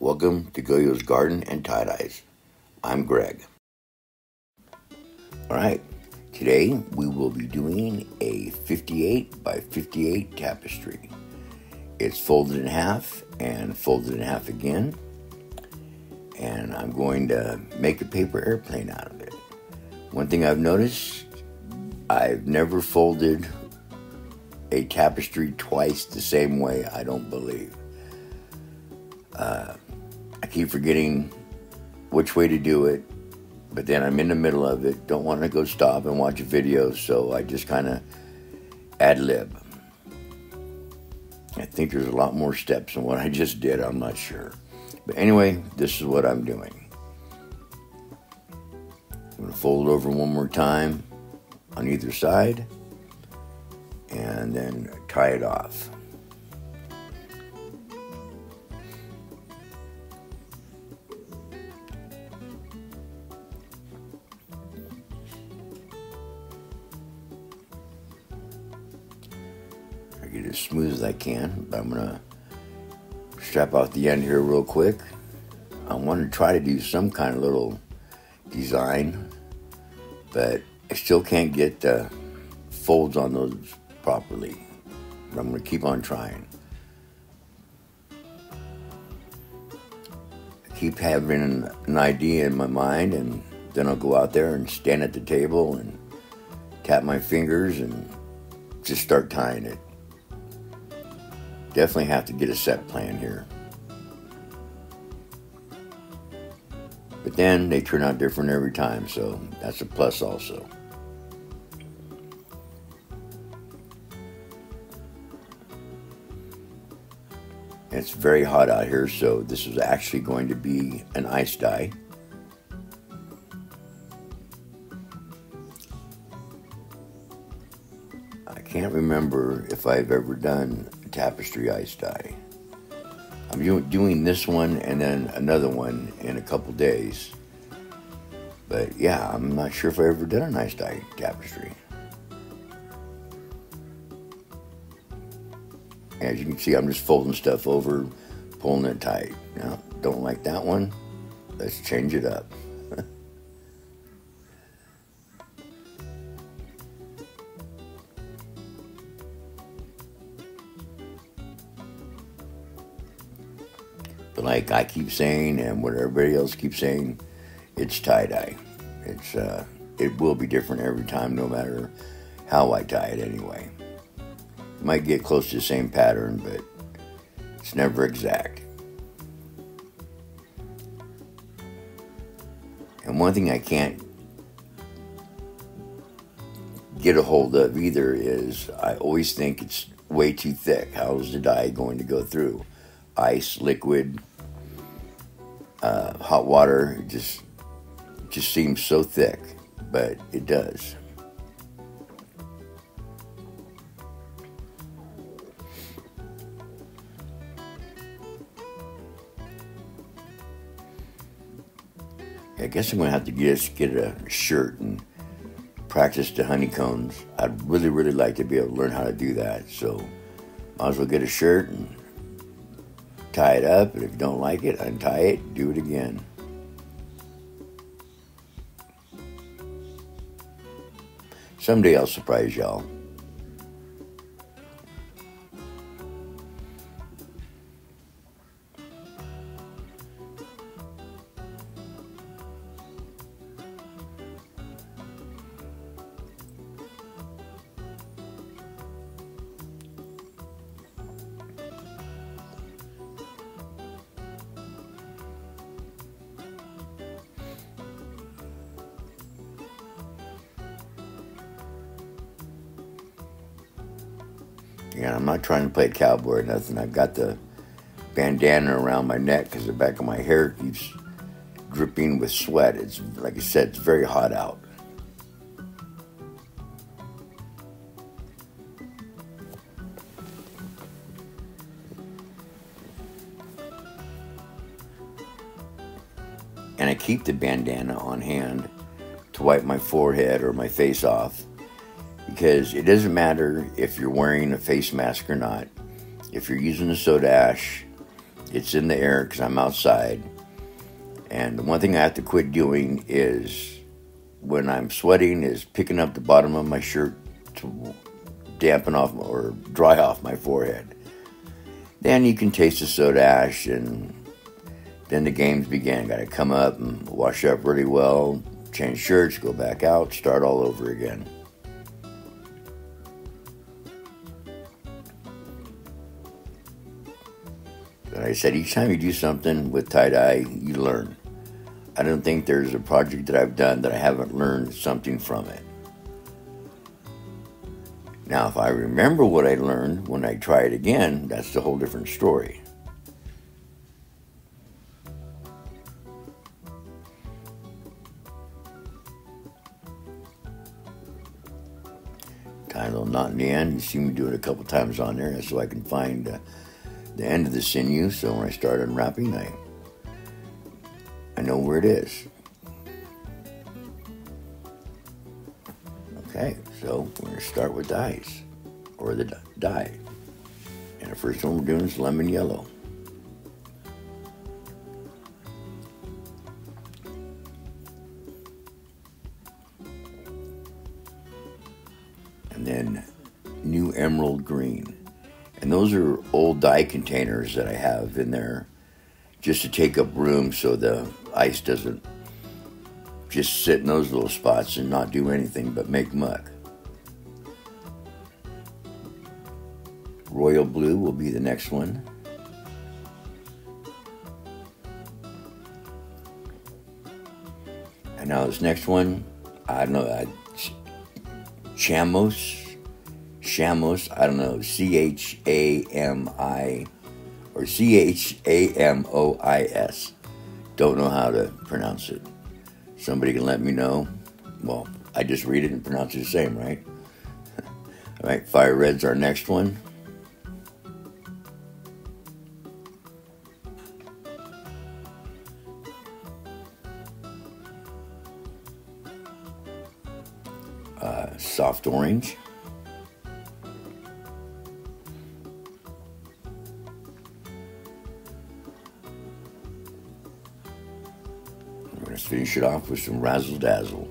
Welcome to Goyo's Garden and Tie Dyes. I'm Greg. Alright, today we will be doing a 58 by 58 tapestry. It's folded in half and folded in half again. And I'm going to make a paper airplane out of it. One thing I've noticed, I've never folded a tapestry twice the same way, I don't believe. Uh, keep forgetting which way to do it, but then I'm in the middle of it, don't want to go stop and watch a video, so I just kind of ad lib. I think there's a lot more steps than what I just did, I'm not sure. But anyway, this is what I'm doing. I'm going to fold over one more time on either side and then tie it off. Get as smooth as I can, but I'm gonna strap out the end here real quick. I want to try to do some kind of little design, but I still can't get the folds on those properly. But I'm to keep on trying. I keep having an idea in my mind, and then I'll go out there and stand at the table and tap my fingers and just start tying it. Definitely have to get a set plan here. But then they turn out different every time, so that's a plus also. It's very hot out here, so this is actually going to be an ice dye. I can't remember if I've ever done tapestry ice dye. I'm doing this one and then another one in a couple days. But yeah, I'm not sure if I ever done an ice dye tapestry. As you can see, I'm just folding stuff over, pulling it tight. Now, don't like that one? Let's change it up. Like I keep saying, and what everybody else keeps saying, it's tie-dye. It's, uh, it will be different every time, no matter how I tie it anyway might get close to the same pattern, but it's never exact. And one thing I can't get a hold of either is I always think it's way too thick. How's the dye going to go through? Ice, liquid, uh, hot water, just just seems so thick, but it does. I guess I'm gonna have to just get a shirt and practice the honeycombs. I'd really, really like to be able to learn how to do that. So, might as well get a shirt and tie it up. And if you don't like it, untie it, do it again. Someday I'll surprise y'all. I'm not trying to play cowboy or nothing. I've got the bandana around my neck because the back of my hair keeps dripping with sweat. It's like I said, it's very hot out. And I keep the bandana on hand to wipe my forehead or my face off because it doesn't matter if you're wearing a face mask or not. If you're using the soda ash, it's in the air because I'm outside. And the one thing I have to quit doing is when I'm sweating is picking up the bottom of my shirt to dampen off or dry off my forehead. Then you can taste the soda ash and then the games began. Got to come up and wash up really well, change shirts, go back out, start all over again. I said, each time you do something with tie dye, you learn. I don't think there's a project that I've done that I haven't learned something from it. Now, if I remember what I learned when I try it again, that's a whole different story. Little knot in the end. You see me do it a couple times on there so I can find uh, the end of the sinew. So when I start unwrapping, I I know where it is. Okay, so we're going to start with dyes, or the dye. And the first one we're doing is lemon yellow. Containers that I have in there just to take up room so the ice doesn't just sit in those little spots and not do anything but make muck. Royal blue will be the next one. And now this next one, I don't know, uh, Chamos, Chamos, I don't know, C H A M I or C H A M O I S. Don't know how to pronounce it. Somebody can let me know. Well, I just read it and pronounce it the same, right? All right, Fire Red's our next one. Uh, soft orange. Finish it off with some razzle dazzle.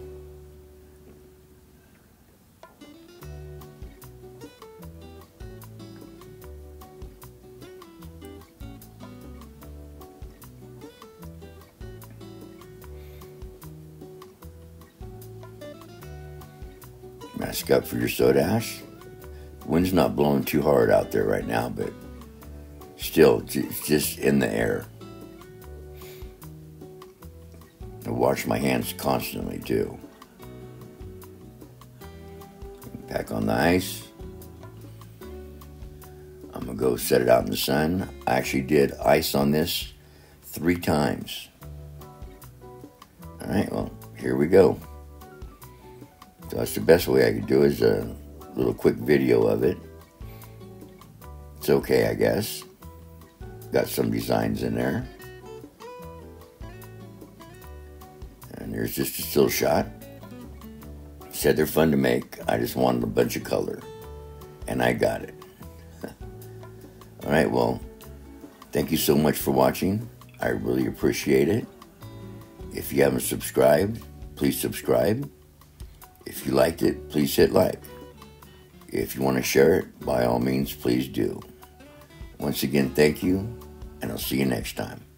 Mask up for your soda ash. Wind's not blowing too hard out there right now, but still, it's just in the air. I wash my hands constantly too. Pack on the ice. I'm gonna go set it out in the sun. I actually did ice on this three times. All right, well, here we go. So that's the best way I could do is a little quick video of it. It's okay, I guess. Got some designs in there. And there's just a still shot. Said they're fun to make. I just wanted a bunch of color. And I got it. All right, well, thank you so much for watching. I really appreciate it. If you haven't subscribed, please subscribe. If you liked it, please hit like. If you want to share it, by all means, please do. Once again, thank you, and I'll see you next time.